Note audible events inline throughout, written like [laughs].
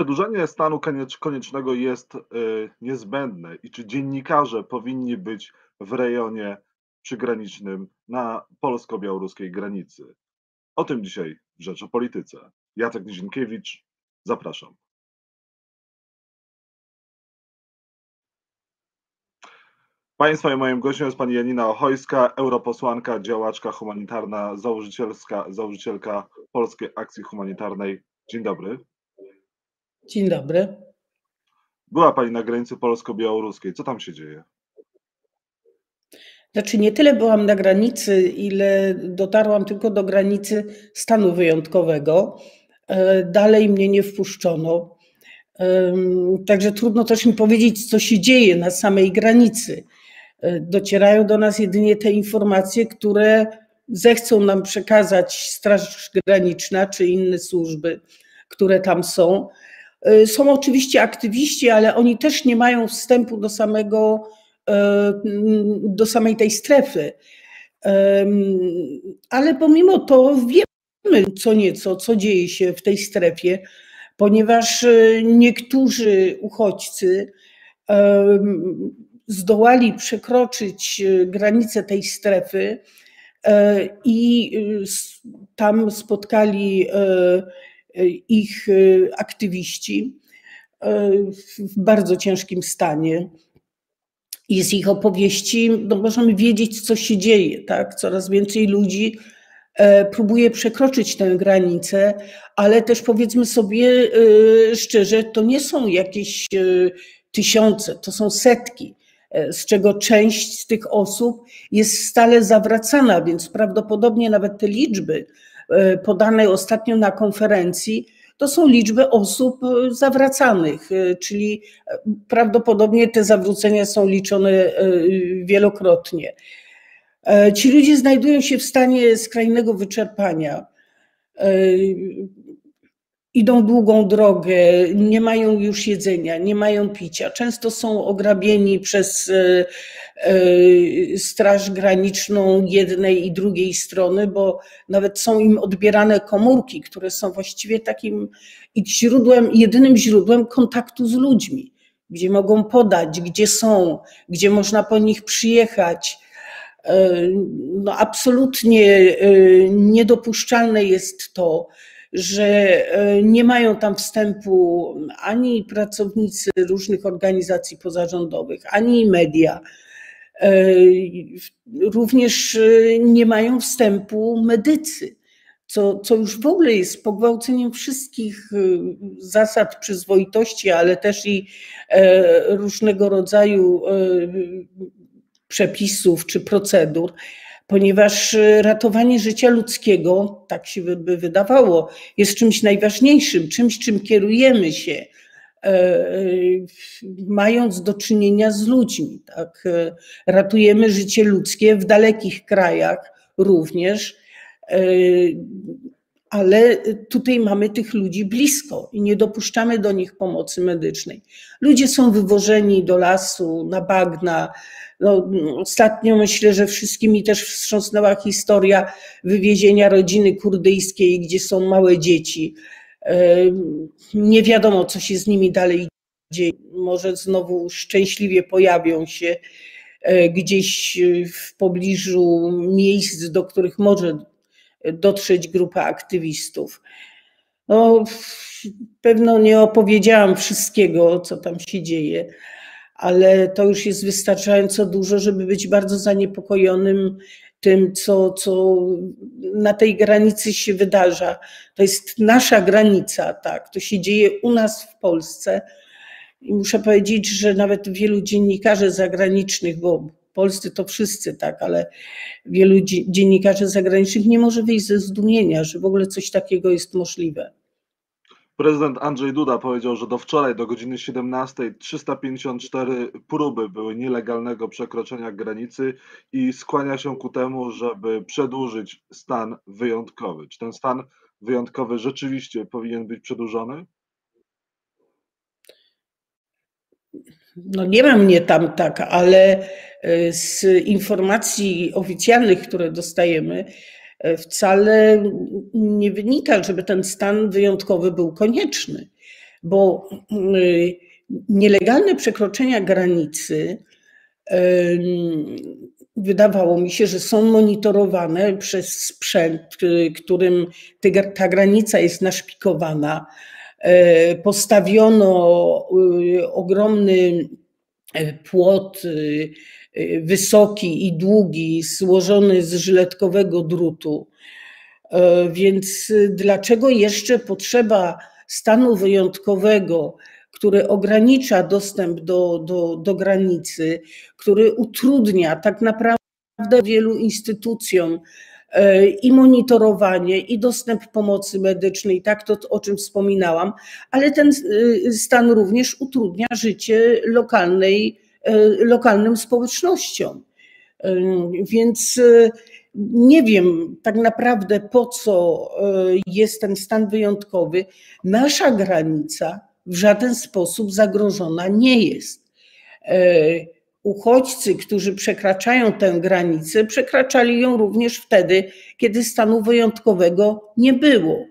przedłużenie stanu koniecznego jest niezbędne i czy dziennikarze powinni być w rejonie przygranicznym na polsko-białoruskiej granicy? O tym dzisiaj Rzecz o Polityce. Jacek Nizinkiewicz, zapraszam. Państwa i moim gościem jest pani Janina Ochojska, europosłanka, działaczka humanitarna, założycielska, założycielka Polskiej Akcji Humanitarnej. Dzień dobry. Dzień dobry. Była pani na granicy polsko-białoruskiej. Co tam się dzieje? Znaczy, nie tyle byłam na granicy, ile dotarłam tylko do granicy stanu wyjątkowego. E, dalej mnie nie wpuszczono. Także trudno też mi powiedzieć, co się dzieje na samej granicy. E, docierają do nas jedynie te informacje, które zechcą nam przekazać Straż Graniczna czy inne służby, które tam są. E, są oczywiście aktywiści, ale oni też nie mają wstępu do samego, e, do samej tej strefy. Ale pomimo to wiemy co nieco, co dzieje się w tej strefie, ponieważ niektórzy uchodźcy zdołali przekroczyć e, granice tej strefy e, i e, tam spotkali ich aktywiści w bardzo ciężkim stanie. I z ich opowieści no, możemy wiedzieć, co się dzieje. Tak? Coraz więcej ludzi próbuje przekroczyć tę granicę, ale też powiedzmy sobie szczerze, to nie są jakieś tysiące, to są setki. E, z czego część z tych osób jest stale zawracana, więc prawdopodobnie nawet te liczby e, podane ostatnio na konferencji to są liczby osób e, zawracanych, czyli prawdopodobnie te zawrócenia są liczone wielokrotnie. Ci ludzie znajdują się w stanie skrajnego wyczerpania idą długą drogę, nie mają już jedzenia, nie mają picia. Często są ograbieni przez e, e, Straż Graniczną jednej i drugiej strony, bo nawet są im odbierane komórki, które są właściwie takim źródłem, jedynym źródłem kontaktu z ludźmi, gdzie mogą podać, gdzie są, gdzie można po nich przyjechać. E, no absolutnie niedopuszczalne jest to, że nie mają tam wstępu ani pracownicy różnych organizacji pozarządowych, ani media. E, również e, nie mają wstępu medycy, co, co już w ogóle jest pogwałceniem wszystkich zasad przyzwoitości, ale też i różnego rodzaju przepisów czy procedur ponieważ e, ratowanie życia ludzkiego, tak się by wydawało, jest czymś najważniejszym, czymś, czym kierujemy się, e, e, mając do czynienia z ludźmi. Tak? Ratujemy życie ludzkie w dalekich krajach również, ale tutaj mamy tych ludzi blisko i nie dopuszczamy do nich pomocy medycznej. Ludzie są wywożeni do lasu, na bagna, no, ostatnio myślę, że wszystkimi też wstrząsnęła historia wywiezienia rodziny kurdyjskiej, gdzie są małe dzieci. Nie wiadomo, co się z nimi dalej dzieje. Może znowu szczęśliwie pojawią się e, gdzieś w pobliżu miejsc, do których może dotrzeć grupa aktywistów. No, pewno nie opowiedziałam wszystkiego, co tam się dzieje, ale to już jest wystarczająco dużo, żeby być bardzo zaniepokojonym tym, co, co na tej granicy się wydarza. To jest nasza granica, tak. To się dzieje u nas w Polsce. I muszę powiedzieć, że nawet wielu dziennikarzy zagranicznych, bo polscy to wszyscy, tak, ale wielu dziennikarzy zagranicznych nie może wyjść ze zdumienia, że w ogóle coś takiego jest możliwe. Prezydent Andrzej Duda powiedział, że do wczoraj, do godziny 17, 354 próby były nielegalnego przekroczenia granicy i skłania się ku temu, żeby przedłużyć stan wyjątkowy. Czy ten stan wyjątkowy rzeczywiście powinien być przedłużony? No nie ma mnie tam tak, ale e, z informacji oficjalnych, które dostajemy, wcale nie wynika, żeby ten stan wyjątkowy był konieczny. bo y, nielegalne przekroczenia granicy wydawało mi się, że są monitorowane przez sprzęt, którym ta granica jest naszpikowana. E, postawiono y, ogromny e, płot y, y, wysoki i długi, złożony z żyletkowego drutu. E, więc dlaczego jeszcze potrzeba stanu wyjątkowego, który ogranicza dostęp do, do, do granicy, który utrudnia tak naprawdę wielu instytucjom e, i monitorowanie, i dostęp pomocy medycznej, tak to o czym wspominałam, ale ten e, stan również utrudnia życie lokalnej, lokalnym społecznościom. Więc nie wiem tak naprawdę po co jest ten stan wyjątkowy. Nasza granica w żaden sposób zagrożona nie jest. E, uchodźcy, którzy przekraczają tę granicę, przekraczali ją również wtedy, kiedy stanu wyjątkowego nie było.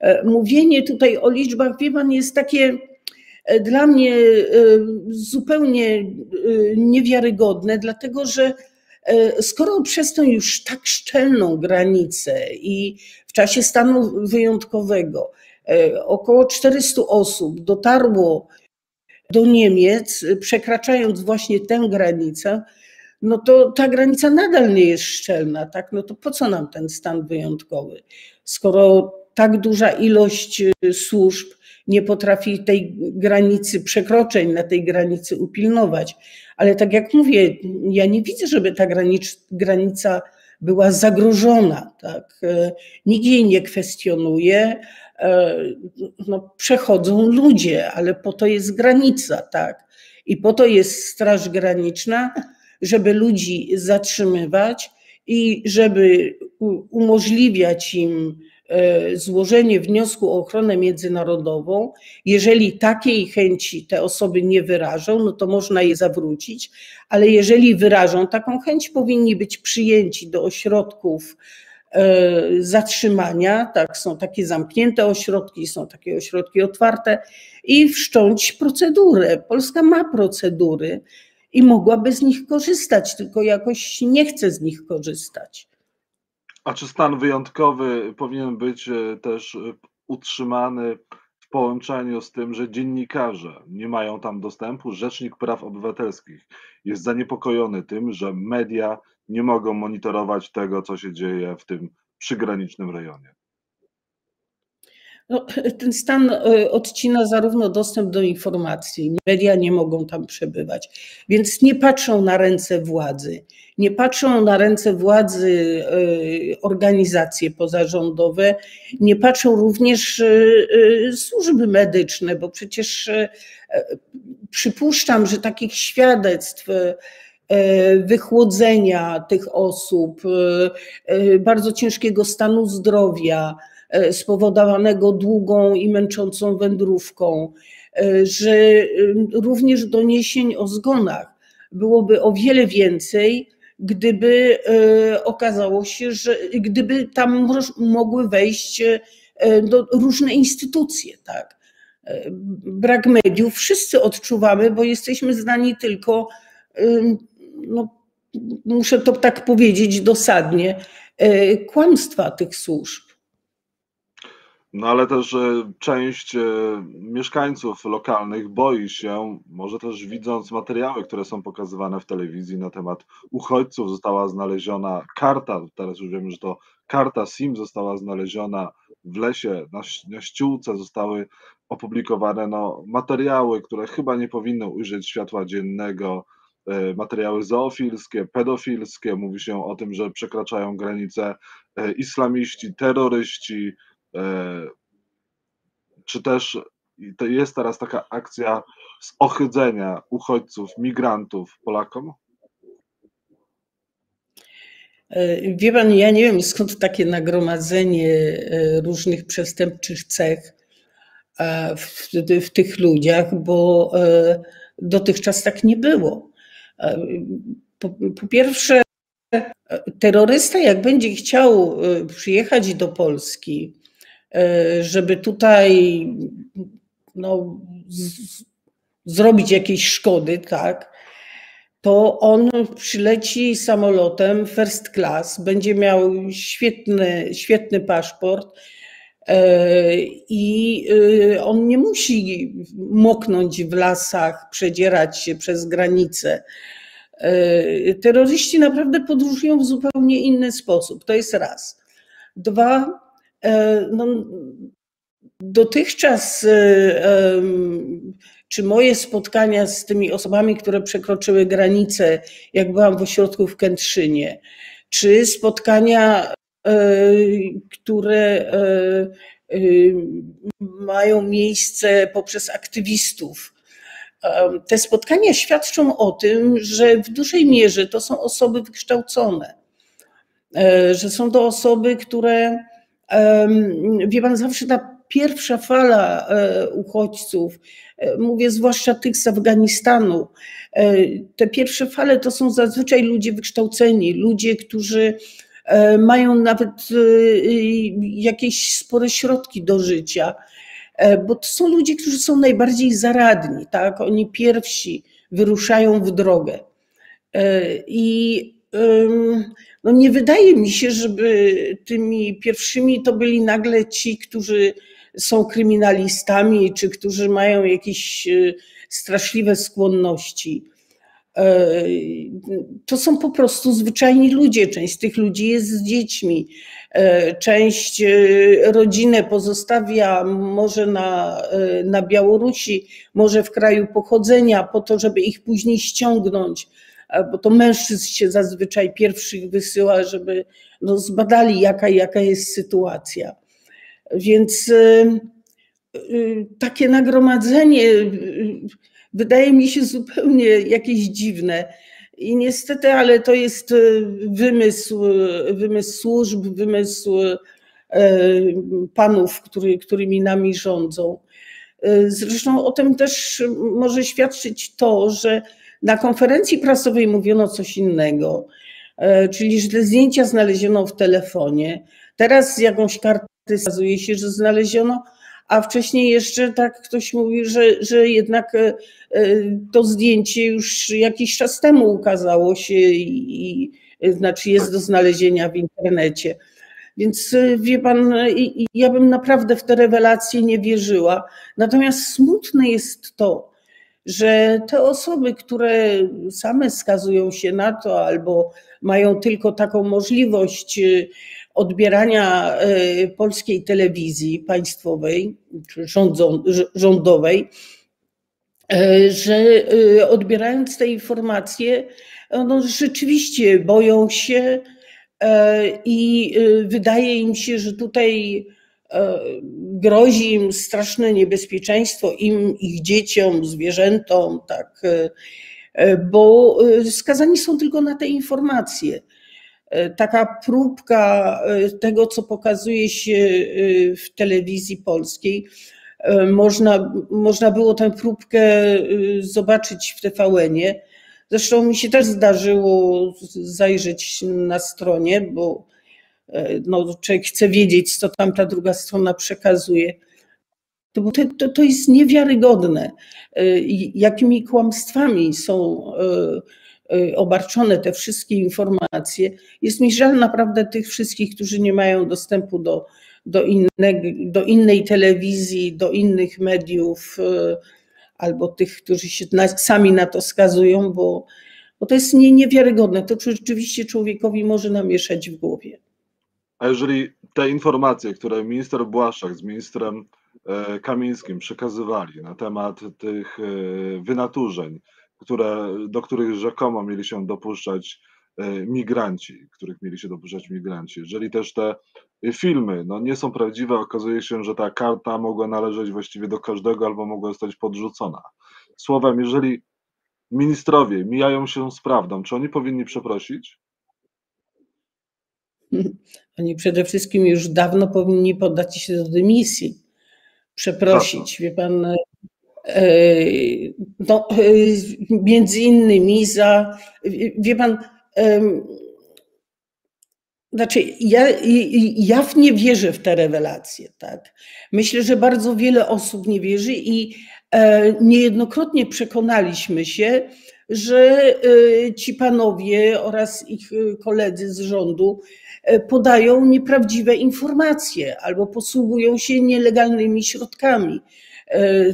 E, mówienie tutaj o liczbach, wie pan, jest takie e, dla mnie zupełnie niewiarygodne, dlatego że skoro przez tę już tak szczelną granicę i w czasie stanu wyjątkowego E, około 400 osób dotarło do Niemiec, przekraczając właśnie tę granicę, no to ta granica nadal nie jest szczelna, tak? No to po co nam ten stan wyjątkowy? Skoro tak duża ilość e, służb nie potrafi tej granicy, przekroczeń na tej granicy upilnować. Ale tak jak mówię, ja nie widzę, żeby ta granica była zagrożona. Tak? Nikt jej nie kwestionuje, E, no, przechodzą ludzie, ale po to jest granica, tak? I po to jest Straż Graniczna, żeby ludzi zatrzymywać i żeby umożliwiać im złożenie wniosku o ochronę międzynarodową. Jeżeli takiej chęci te osoby nie wyrażą, no to można je zawrócić, ale jeżeli wyrażą taką chęć, powinni być przyjęci do ośrodków E, zatrzymania, tak, są takie zamknięte ośrodki, są takie ośrodki otwarte i wszcząć procedurę. Polska ma procedury i mogłaby z nich korzystać, tylko jakoś nie chce z nich korzystać. A czy stan wyjątkowy powinien być e, też e, utrzymany w połączeniu z tym, że dziennikarze nie mają tam dostępu? Rzecznik Praw Obywatelskich jest zaniepokojony tym, że media nie mogą monitorować tego, co się dzieje w tym przygranicznym rejonie. No, [clears throat] ten stan e, odcina zarówno dostęp do informacji, media nie mogą tam przebywać, więc nie patrzą na ręce władzy. Nie patrzą na ręce władzy e, organizacje pozarządowe, nie patrzą również e, służby medyczne, bo przecież przypuszczam, że takich świadectw wychłodzenia tych osób, bardzo ciężkiego stanu zdrowia, spowodowanego długą i męczącą wędrówką, że również doniesień o zgonach byłoby o wiele więcej, gdyby okazało się, że gdyby tam mogły wejść różne instytucje, tak. Brak mediów wszyscy odczuwamy, bo jesteśmy znani tylko no, muszę to tak powiedzieć dosadnie, e, kłamstwa tych służb. No ale też część e, mieszkańców lokalnych boi się, może też widząc materiały, które są pokazywane w telewizji na temat uchodźców, została znaleziona karta, teraz już wiemy, że to karta SIM została znaleziona w lesie, na, na ściółce zostały opublikowane no, materiały, które chyba nie powinny ujrzeć światła dziennego, E, materiały zoofilskie, pedofilskie, mówi się o tym, że przekraczają granice e, islamiści, terroryści, czy też jest teraz taka akcja z ochydzenia uchodźców, migrantów Polakom? Wie pan, ja nie wiem skąd takie nagromadzenie różnych przestępczych cech w, w tych ludziach, bo dotychczas tak nie było. Po, po pierwsze, terrorysta, jak będzie chciał e, przyjechać do Polski, e, żeby tutaj no, z, zrobić jakieś szkody, tak, to on przyleci samolotem first class, będzie miał świetny, świetny paszport e, i e, on nie musi moknąć w lasach, przedzierać się przez granice. E, terroryści naprawdę podróżują w zupełnie inny sposób. To jest raz. Dwa, no, dotychczas czy moje spotkania z tymi osobami, które przekroczyły granicę, jak byłam w ośrodku w Kętrzynie, czy spotkania, e, które e, e, mają miejsce poprzez aktywistów. Te spotkania świadczą o tym, że w dużej mierze to są osoby wykształcone, że są to osoby, które, wie pan, zawsze ta pierwsza fala uchodźców, E, mówię zwłaszcza tych z Afganistanu. E, te pierwsze fale to są zazwyczaj ludzie wykształceni, ludzie, którzy e, mają nawet jakieś spore środki do życia, bo to są ludzie, którzy są najbardziej zaradni, tak? Oni pierwsi wyruszają w drogę. I no nie wydaje mi się, żeby tymi pierwszymi to byli nagle ci, którzy są kryminalistami, czy którzy mają jakieś e, straszliwe skłonności. E, to są po prostu zwyczajni ludzie. Część z tych ludzi jest z dziećmi. E, część rodzinę pozostawia może na, na Białorusi, może w kraju pochodzenia, po to, żeby ich później ściągnąć, bo to mężczyzn się zazwyczaj pierwszych wysyła, żeby no, zbadali, jaka, jaka jest sytuacja. Więc y, y, takie nagromadzenie y, wydaje mi się zupełnie jakieś dziwne. I niestety, ale to jest wymysł, wymysł służb, wymysł panów, który, którymi nami rządzą. Zresztą o tym też może świadczyć to, że na konferencji prasowej mówiono coś innego, czyli że te zdjęcia znaleziono w telefonie. Teraz jakąś kartę okazuje się, że znaleziono, a wcześniej jeszcze tak ktoś mówił, że, że jednak e, e, to zdjęcie już jakiś czas temu ukazało się i, i znaczy jest do znalezienia w internecie. Więc e, wie pan, ja bym naprawdę w te rewelacje nie wierzyła. Natomiast smutne jest to, że te osoby, które same skazują się na to albo mają tylko taką możliwość odbierania e, polskiej telewizji państwowej, czy rządzą, rządowej, e, że e, odbierając te informacje, no rzeczywiście boją się i wydaje im się, że tutaj grozi im straszne niebezpieczeństwo, im, ich dzieciom, zwierzętom, tak, bo skazani są tylko na te informacje. E, taka próbka e, tego, co pokazuje się e, w telewizji polskiej. Można, można było tę próbkę zobaczyć w TVN-ie. Zresztą mi się też zdarzyło zajrzeć na stronie, bo no, człowiek chce wiedzieć, co tam ta druga strona przekazuje. To, to, to jest niewiarygodne, jakimi kłamstwami są Y, obarczone te wszystkie informacje. Jest mi żal naprawdę tych wszystkich, którzy nie mają dostępu do, do, do innej telewizji, do innych mediów, albo tych, którzy się na, sami na to skazują, bo, bo to jest nie, niewiarygodne. To rzeczywiście człowiekowi może namieszać w głowie. A jeżeli te informacje, które minister Błaszczak z ministrem e, Kamińskim przekazywali na temat tych e, wynaturzeń, które, do których rzekomo mieli się dopuszczać e, migranci, których mieli się dopuszczać migranci. Jeżeli też te filmy no, nie są prawdziwe, okazuje się, że ta karta mogła należeć właściwie do każdego albo mogła zostać podrzucona. Słowem, jeżeli ministrowie mijają się z prawdą, czy oni powinni przeprosić? [laughs] Oni przede wszystkim już dawno powinni poddać się do dymisji, przeprosić. Wie pan, E, no, e, między innymi za, wie pan, Znaczy, ja, ja nie wierzę w te rewelacje. Tak? Myślę, że bardzo wiele osób nie wierzy i e, niejednokrotnie przekonaliśmy się, że e, ci panowie oraz ich koledzy z rządu e, podają nieprawdziwe informacje albo posługują się nielegalnymi środkami.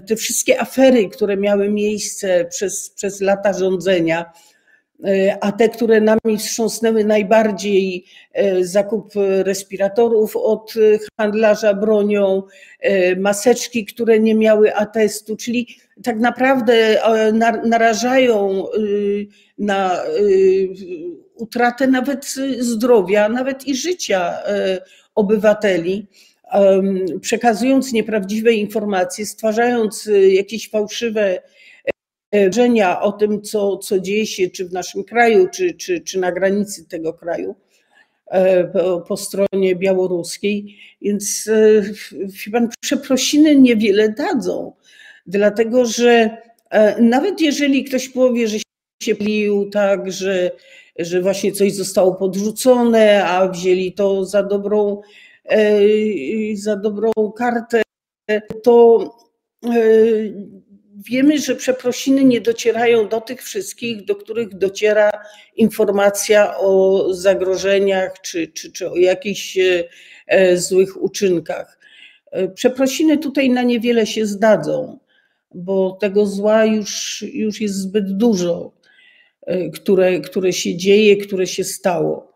Te wszystkie afery, które miały miejsce przez, przez lata rządzenia, E, a te, które nami wstrząsnęły najbardziej, e, zakup respiratorów od handlarza bronią, e, maseczki, które nie miały atestu, czyli tak naprawdę narażają na utratę nawet zdrowia, nawet i życia obywateli przekazując nieprawdziwe informacje, stwarzając jakieś fałszywe wrażenia o tym, co, co dzieje się czy w naszym kraju, czy, czy, czy na granicy tego kraju e, po, po stronie białoruskiej. Więc e, pan przeprosiny niewiele dadzą, dlatego że e, nawet jeżeli ktoś powie, że się plił, tak, że, że właśnie coś zostało podrzucone, a wzięli to za dobrą, za dobrą kartę, to wiemy, że przeprosiny nie docierają do tych wszystkich, do których dociera informacja o zagrożeniach czy, czy, czy o jakichś e, e, złych uczynkach. E, przeprosiny tutaj na niewiele się zdadzą, bo tego zła już, już jest zbyt dużo, które, które się dzieje, które się stało.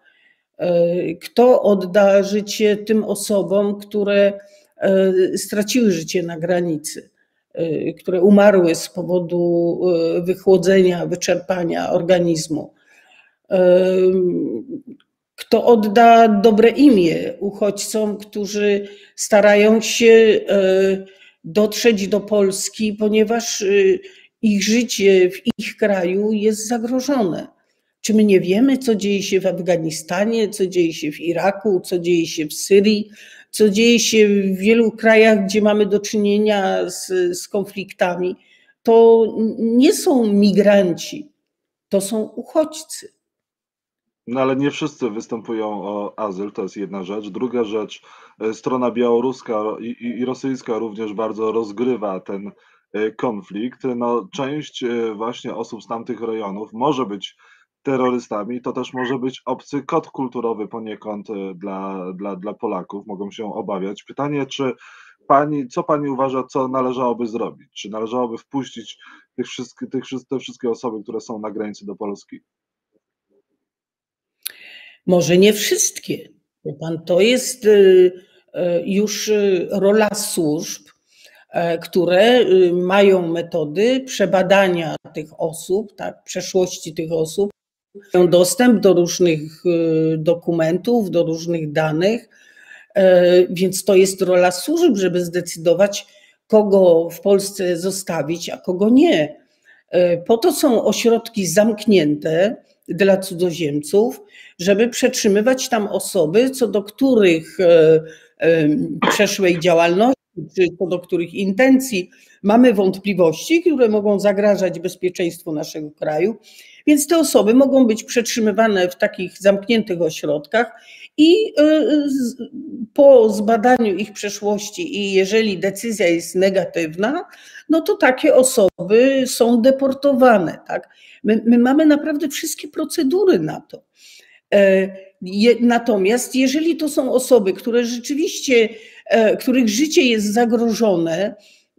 Kto odda życie tym osobom, które straciły życie na granicy? Y, które umarły z powodu y, wychłodzenia, wyczerpania organizmu. Y, kto odda dobre imię uchodźcom, którzy starają się dotrzeć do Polski, ponieważ ich życie w ich kraju jest zagrożone. Czy my nie wiemy, co dzieje się w Afganistanie, co dzieje się w Iraku, co dzieje się w Syrii, co dzieje się w wielu krajach, gdzie mamy do czynienia z, z konfliktami, to nie są migranci, to są uchodźcy. No ale nie wszyscy występują o azyl, to jest jedna rzecz. Druga rzecz, e, strona białoruska i, i rosyjska również bardzo rozgrywa ten e, konflikt. No, część e, właśnie osób z tamtych rejonów może być terrorystami, to też może być obcy kod kulturowy poniekąd y, dla, dla, dla Polaków, mogą się obawiać. Pytanie, czy pani, co pani uważa, co należałoby zrobić? Czy należałoby wpuścić tych wszystkich, tych, te wszystkie osoby, które są na granicy do Polski? Może nie wszystkie. Pan, to jest y, y, już rola służb, które mają metody przebadania tych osób, tak, przeszłości tych osób, mają dostęp do różnych y, dokumentów, do różnych danych, e, więc to jest rola służb, żeby zdecydować, kogo w Polsce zostawić, a kogo nie. E, po to są ośrodki zamknięte dla cudzoziemców, żeby przetrzymywać tam osoby, co do których e, przeszłej działalności, czy co do których intencji mamy wątpliwości, które mogą zagrażać bezpieczeństwu naszego kraju więc te osoby mogą być przetrzymywane w takich zamkniętych ośrodkach i y, po zbadaniu ich przeszłości i jeżeli decyzja jest negatywna, no to takie osoby są deportowane. Tak? My, my mamy naprawdę wszystkie procedury na to. E, natomiast jeżeli to są osoby, które rzeczywiście, których życie jest zagrożone,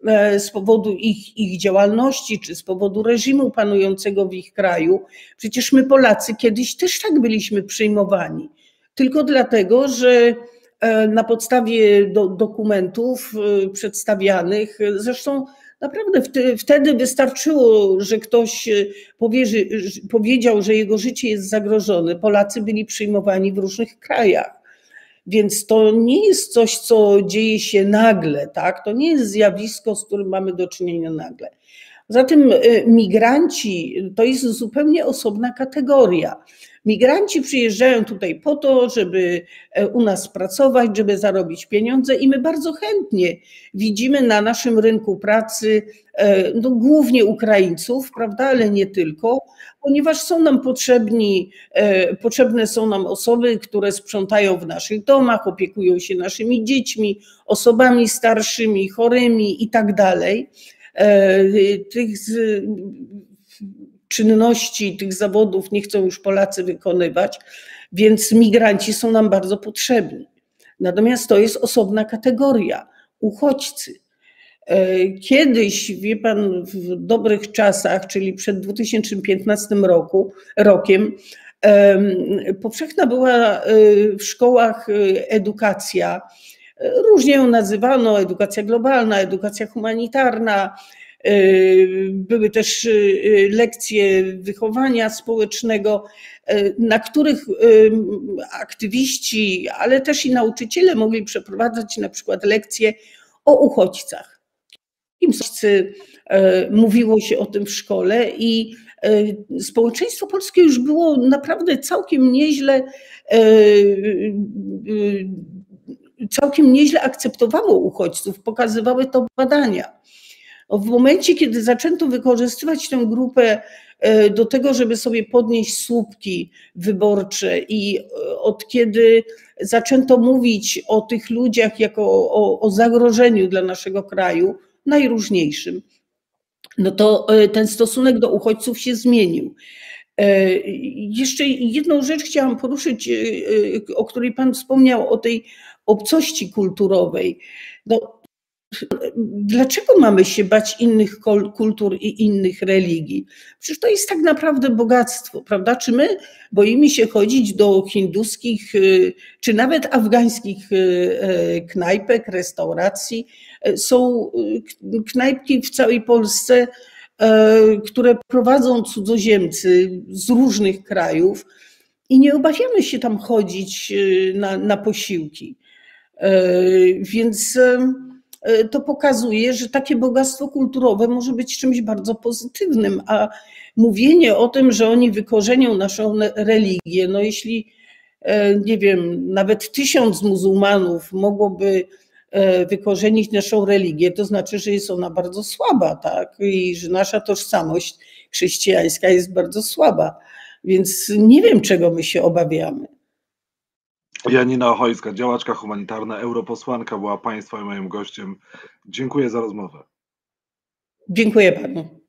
E, z powodu ich, ich działalności, czy z powodu reżimu panującego w ich kraju. Przecież my Polacy kiedyś też tak byliśmy przyjmowani. Tylko dlatego, że e, na podstawie do, dokumentów e, przedstawianych, zresztą naprawdę wtedy wystarczyło, że ktoś powie, że, powiedział, że jego życie jest zagrożone. Polacy byli przyjmowani w różnych krajach. Więc to nie jest coś, co dzieje się nagle, tak? To nie jest zjawisko, z którym mamy do czynienia nagle. Poza tym y, migranci to jest zupełnie osobna kategoria. Migranci przyjeżdżają tutaj po to, żeby e, u nas pracować, żeby zarobić pieniądze i my bardzo chętnie widzimy na naszym rynku pracy e, no, głównie Ukraińców, prawda, ale nie tylko, ponieważ są nam potrzebni, e, potrzebne są nam osoby, które sprzątają w naszych domach, opiekują się naszymi dziećmi, osobami starszymi, chorymi i tak dalej. Tych czynności, tych zawodów nie chcą już Polacy wykonywać, więc migranci są nam bardzo potrzebni. Natomiast to jest osobna kategoria uchodźcy. E, kiedyś, wie pan, w dobrych czasach, czyli przed 2015 roku, rokiem, powszechna była e, w szkołach e, edukacja. Różnie ją nazywano, edukacja globalna, edukacja humanitarna, były też yy, lekcje wychowania społecznego, yy, na których aktywiści, ale też i nauczyciele mogli przeprowadzać na przykład lekcje o uchodźcach. Mówiło się o tym w szkole i społeczeństwo polskie już było naprawdę całkiem nieźle, całkiem nieźle akceptowało uchodźców, pokazywały to badania. W momencie, kiedy zaczęto wykorzystywać tę grupę e, do tego, żeby sobie podnieść słupki wyborcze i e, od kiedy zaczęto mówić o tych ludziach jako o, o zagrożeniu dla naszego kraju, najróżniejszym, no to e, ten stosunek do uchodźców się zmienił. Jeszcze jedną rzecz chciałam poruszyć, o której Pan wspomniał, o tej obcości kulturowej. No, Dlaczego mamy się bać innych kultur i innych religii? Przecież to jest tak naprawdę bogactwo, prawda? Czy my boimy się chodzić do hinduskich y, czy nawet afgańskich y, y, knajpek, restauracji? Są knajpki w całej Polsce, które prowadzą cudzoziemcy z różnych krajów i nie obawiamy się tam chodzić na, na posiłki. Więc to pokazuje, że takie bogactwo kulturowe może być czymś bardzo pozytywnym, a mówienie o tym, że oni wykorzenią naszą religię, no jeśli e, nie wiem, nawet tysiąc muzułmanów mogłoby e, wykorzenić naszą religię, to znaczy, że jest ona bardzo słaba, tak? I że nasza tożsamość chrześcijańska jest bardzo słaba. Więc nie wiem, czego my się obawiamy. Janina Ochojska, działaczka humanitarna, europosłanka, była Państwa i moim gościem. Dziękuję za rozmowę. Dziękuję Panu.